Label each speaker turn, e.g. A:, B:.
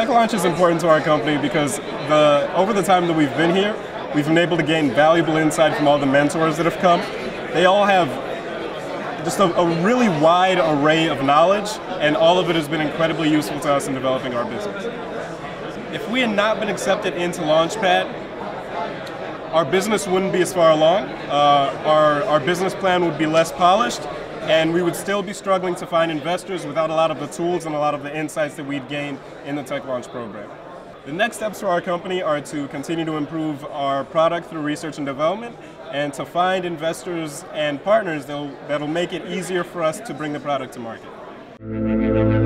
A: TechLaunch is important to our company because the, over the time that we've been here, we've been able to gain valuable insight from all the mentors that have come. They all have just a, a, really wide array of knowledge, and all of it has been incredibly useful to us in developing our business. If we had not been accepted into Launchpad, our business wouldn't be as far along, uh, our, our business plan would be less polished, and we would still be struggling to find investors without a lot of the tools and a lot of the insights that we'd gained in the TechLaunch program. The next steps for our company are to continue to improve our product through research and development and to find investors and partners that'll, that'll make it easier for us to bring the product to market.